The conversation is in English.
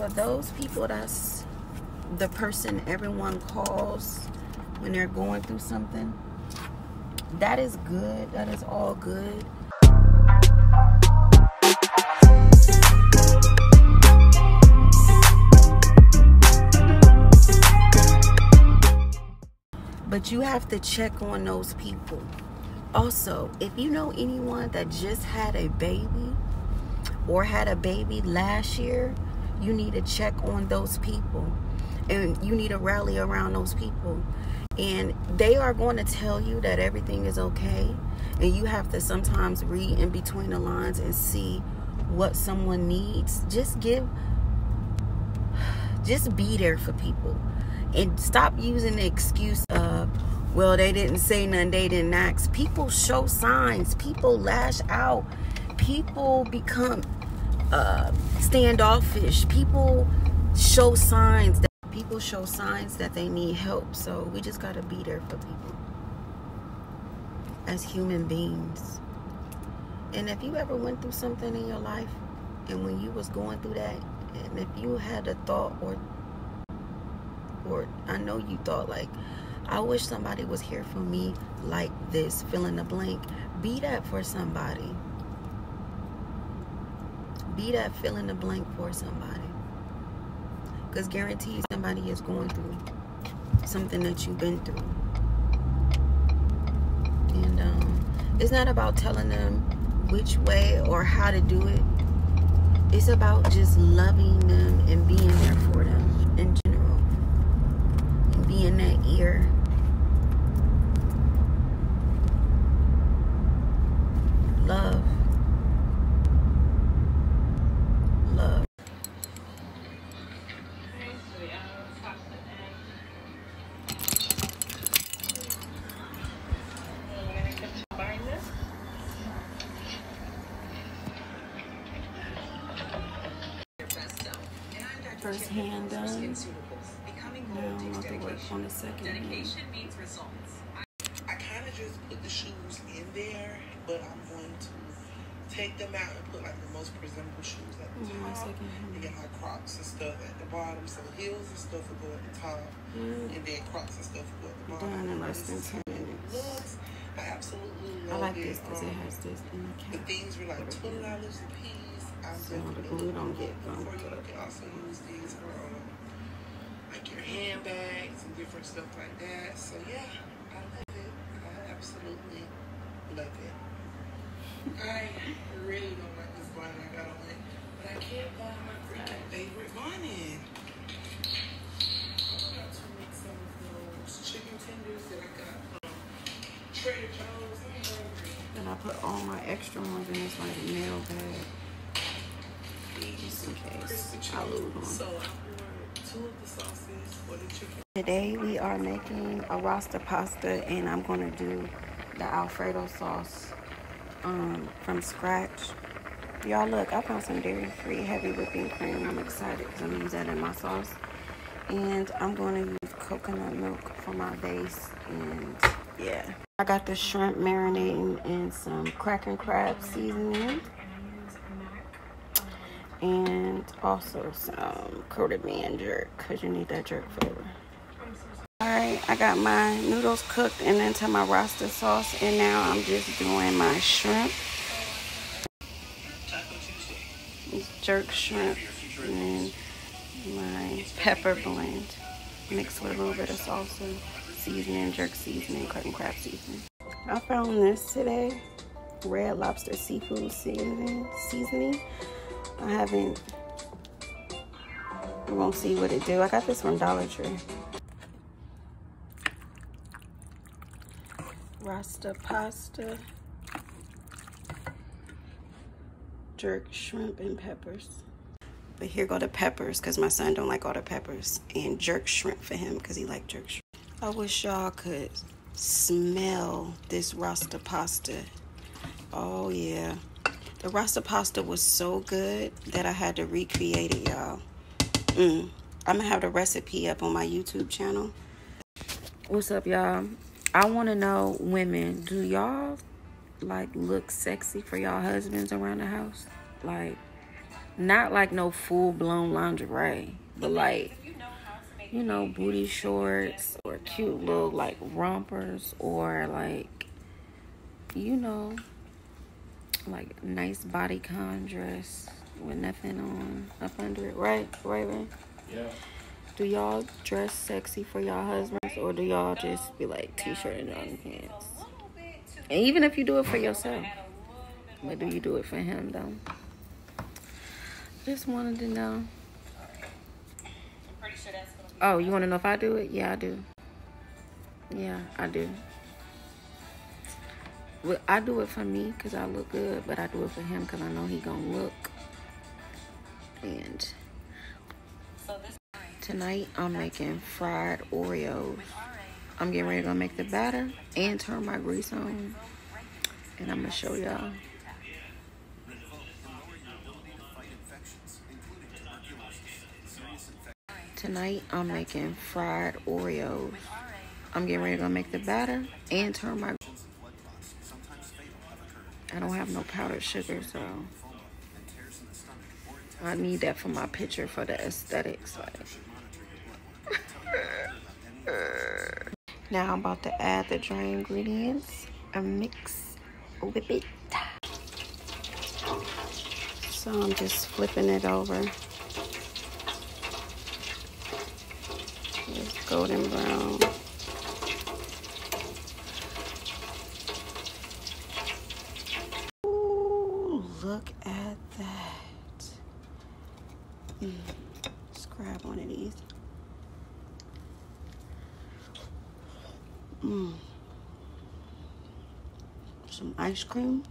for those people that's the person everyone calls when they're going through something that is good. That is all good. But you have to check on those people. Also if you know anyone that just had a baby or had a baby last year you need to check on those people. And you need to rally around those people. And they are going to tell you that everything is okay. And you have to sometimes read in between the lines and see what someone needs. Just give just be there for people. And stop using the excuse of well they didn't say nothing they didn't ask. People show signs. People lash out. People become uh, standoffish. People show signs that people show signs that they need help. So we just got to be there for people as human beings. And if you ever went through something in your life and when you was going through that and if you had a thought or or I know you thought like I wish somebody was here for me like this fill in the blank be that for somebody be that fill in the blank for somebody. Because guarantee somebody is going through something that you've been through. And um, it's not about telling them which way or how to do it. It's about just loving them and being there for them in general. And being that ear first hand done now I'm about to work on the second hand. means results. I kind of just put the shoes in there, but I'm going to take them out and put like the most presentable shoes at the Mm, top. And get my Crocs and stuff at the bottom. So heels and stuff will go at the top, Mm. and then Crocs and stuff will go at the bottom. Done in less than 10 minutes. Looks. I absolutely I like it. this because it Um, has this in the The things were like twenty dollars a piece. I'm So the definitely glue don't get looking for bumped you. up. You can also use these um, like your handbags and different stuff like that. So yeah, I love it. I absolutely love it. I really don't like this bonnet I got on it, but I can't buy my freaking favorite bonnet. I got to make some of those chicken tenders that I got from Trader Joe's. I'm hungry. And I put all my extra ones in this like mail bag. Just in case. I lose one. So I ordered two of the sauces for the chicken. Today we are making a rasta pasta and I'm going to do the Alfredo sauce um, from scratch. Y'all look, I found some dairy-free heavy whipping cream. I'm excited because I'm going to use that in my sauce. And I'm going to use coconut milk for my base. And yeah. I got the shrimp marinating in some crack and crab seasoning. Also some coated man jerk because you need that jerk flavor. Alright, I got my noodles cooked and into my rasta sauce and now I'm just doing my shrimp. It's jerk shrimp and my pepper blend mixed with a little bit of salsa, seasoning, jerk seasoning, cut and crab seasoning. I found this today, red lobster seafood seasoning. seasoning. I haven't, we won't see what it do. I got this from Dollar Tree. Rasta pasta, jerk shrimp and peppers. But here go the peppers because my son don't like all the peppers. And jerk shrimp for him because he like jerk shrimp. I wish y'all could smell this rasta pasta. Oh yeah. The rasta pasta was so good that I had to recreate it, y'all. Mm. I'm gonna have the recipe up on my YouTube channel. What's up, y'all? I want to know, women, do y'all like look sexy for y'all husbands around the house? Like, not like no full blown lingerie, but like you know, booty shorts or cute little like rompers or like you know, like nice bodycon dress with nothing on up under it, right, Raven? Yeah. Do y'all dress sexy for y'all husbands, or do y'all just be like t-shirt and jogging pants? And even if you do it for yourself, but do you do it for him though? Just wanted to know. Oh, you want to know if I do it? Yeah, I do. Yeah, I do. Well, I do it for me because I look good, but I do it for him because I know he gonna look. And tonight I'm making fried Oreos. I'm getting ready to make the batter and turn my grease on. And I'm gonna show y'all. Tonight I'm making fried Oreos. I'm getting ready to make the batter and turn my I don't have no powdered sugar, so I need that for my picture for the aesthetics. Like. now I'm about to add the dry ingredients and mix with it. So I'm just flipping it over. It's golden brown. Ooh, look at that. Let's grab one of these. Mm. Some ice cream.